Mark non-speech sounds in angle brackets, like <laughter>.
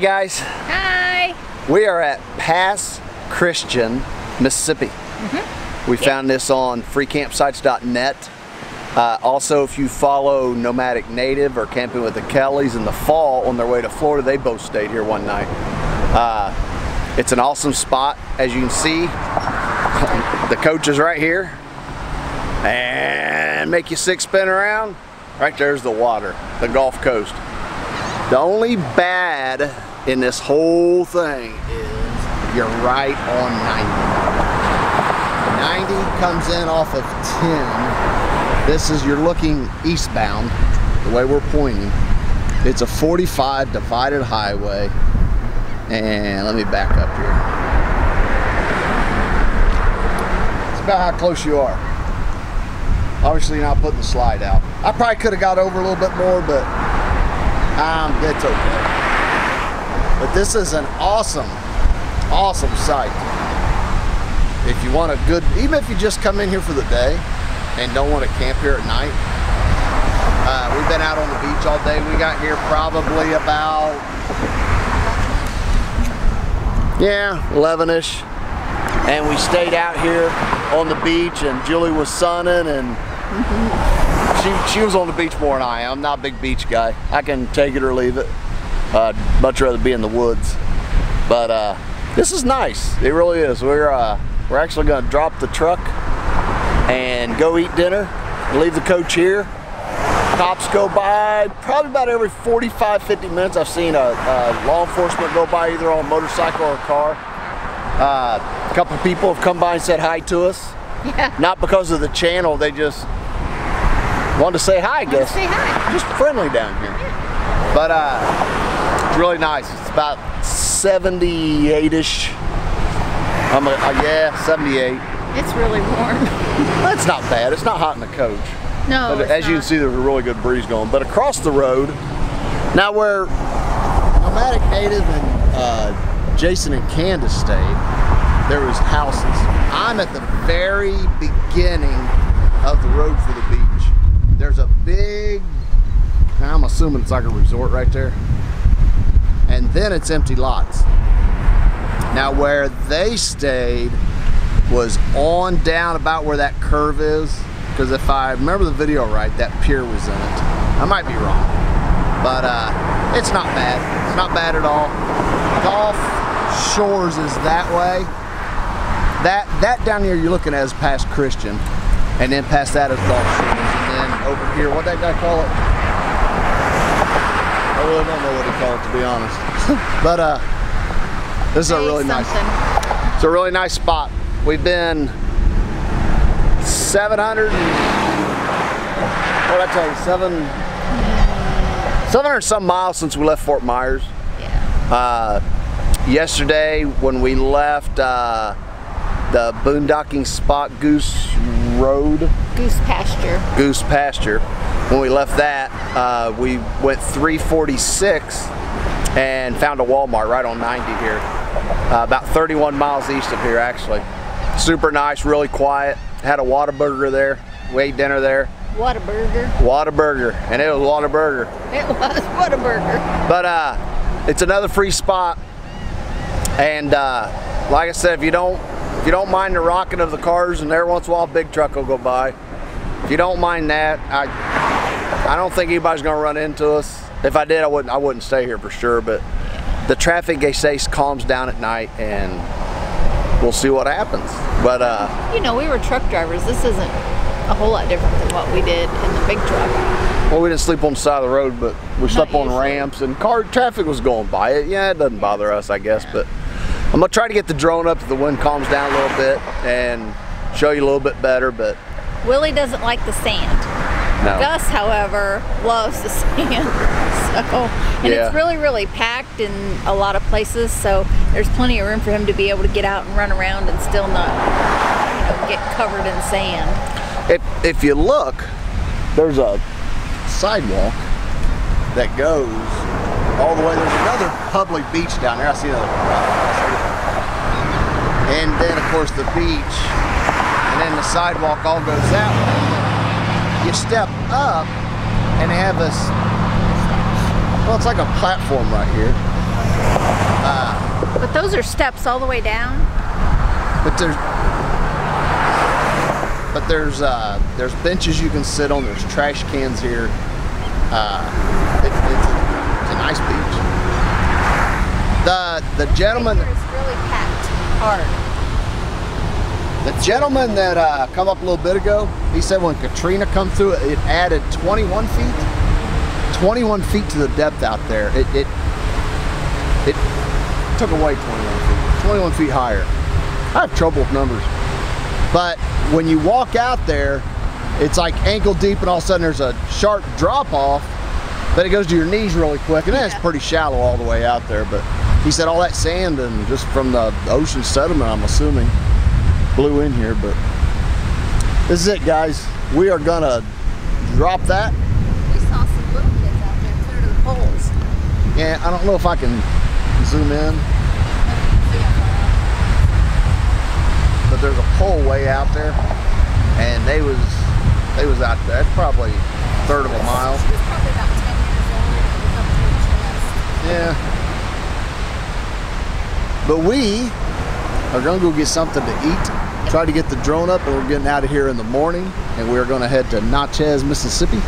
guys. Hi. We are at Pass Christian, Mississippi. Mm-hmm. We found this on freecampsites.net. Uh, also, if you follow Nomadic Native or Camping with the Kellys in the fall on their way to Florida, they both stayed here one night. Uh, it's an awesome spot, as you can see. The coach is right here. And make you six spin around. Right there's the water, the Gulf Coast. The only bad in this whole thing is you're right on 90. 90 comes in off of 10. This is, you're looking eastbound, the way we're pointing. It's a 45 divided highway. And let me back up here. It's about how close you are. Obviously not putting the slide out. I probably could have got over a little bit more, but um, it's okay. But this is an awesome, awesome site. If you want a good, even if you just come in here for the day and don't want to camp here at night, uh, we've been out on the beach all day. We got here probably about, yeah, 11ish. And we stayed out here on the beach and Julie was sunning and she, she was on the beach more than I am. I'm not a big beach guy. I can take it or leave it. Uh, much rather be in the woods. But uh, this is nice. It really is. We're uh, we're actually going to drop the truck and go eat dinner. Leave the coach here. Cops go by probably about every 45, 50 minutes. I've seen a, a law enforcement go by either on a motorcycle or a car. Uh, a couple people have come by and said hi to us. Yeah. Not because of the channel, they just wanted to say hi, I guess. say hi. Just friendly down here. Yeah. But uh, really nice. It's about 78-ish. I'm a, uh, yeah, 78. It's really warm. <laughs> That's not bad. It's not hot in the coach. No, But as you can see, there's a really good breeze going. But across the road, now where Nomadic Native and uh, Jason and Candace stayed, there was houses. I'm at the very beginning of the road for the beach. There's a big, I'm assuming it's like a resort right there. And then it's empty lots. Now where they stayed was on down about where that curve is. Because if I remember the video right, that pier was in it. I might be wrong. But uh, it's not bad. It's not bad at all. Gulf Shores is that way. That that down here you're looking at is Pass Christian. And then past that is Gulf Shores. And then over here, what that guy call it? I really don't know what to call it to be honest. <laughs> but uh, this is a really nice it's a really nice spot. We've been 700, what did I tell you, seven, 700 some miles since we left Fort Myers. Yeah. Uh, yesterday when we left uh, the boondocking spot Goose Road, Goose pasture. Goose Pasture. When we left that, uh, we went 346 and found a Walmart right on 90 here. Uh, about 31 miles east of here, actually. Super nice, really quiet. Had a Whataburger there. We ate dinner there. What a burger. Whataburger, and it was Whataburger. It was. What a burger. But uh, it's another free spot. And uh, like I said, if you don't if you don't mind the rocking of the cars, and every once in a while a big truck will go by. If you don't mind that, I I don't think anybody's gonna run into us. If I did, I wouldn't I wouldn't stay here for sure. But the traffic they say calms down at night, and we'll see what happens. But uh, You know, we were truck drivers. This isn't a whole lot different than what we did in the big truck. well, we didn't sleep on the side of the road, but we slept on ramps, and car traffic was going by. It yeah, it doesn't bother us, I guess. But I'm gonna try to get the drone up if the wind calms down a little bit and show you a little bit better. But Willie doesn't like the sand. no. Gus, however, loves the <laughs> sand. So, and Yeah. it's really, really packed in a lot of places. So there's plenty of room for him to be able to get out and run around and still not, you know, get covered in sand. If, if you look, there's a sidewalk that goes all the way. There's another public beach down there. I see another. And then, of course, the beach, and then the sidewalk all goes that way. You step up, and have this. Well, it's like a platform right here. But those are steps all the way down. But there's but there's uh, there's benches you can sit on. There's trash cans here. Uh, it, it's, a, it's a nice beach. The the gentleman It's really packed hard. The gentleman that uh, come up a little bit ago, he said when Katrina come through, it added 21 feet. 21 feet to the depth out there. It it it took away 21 feet. 21 feet higher. I have trouble with numbers. But when you walk out there, it's like ankle deep and all of a sudden there's a sharp drop off, but it goes to your knees really quick and that's Yeah. pretty shallow all the way out there. But he said all that sand and just from the ocean sediment, I'm assuming, blew in here. But this is it, guys. We are gonna drop that. We saw some little kids out there clear to the poles. Yeah, I don't know if I can zoom in, but there's a pole way out there, and they was they was out there. That's probably a third of a mile. She was probably about 10 years old and it was up to her chest. Yeah. But we are gonna go get something to eat. Try to get the drone up, and we're getting out of here in the morning, and we're gonna head to Natchez, Mississippi.